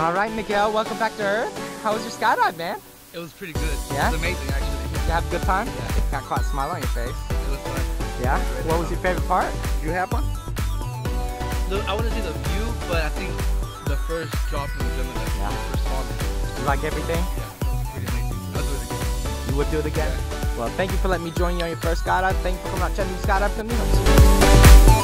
All right, Miguel. welcome back to Earth. How was your skydive, man? It was pretty good. Yeah? It was amazing, actually. Did you have a good time? Yeah. Got quite a smile on your face. It was fun. Yeah? What was your favorite part? You have one? The, I want to see the view, but I think the first drop from the Gemini, like, Yeah. the first fall, You like everything? yeah, pretty amazing. I'll do it again. You would do it again? Yeah. Well, thank you for letting me join you on your first skydive. Thank you for coming out checking the skydive Caminos.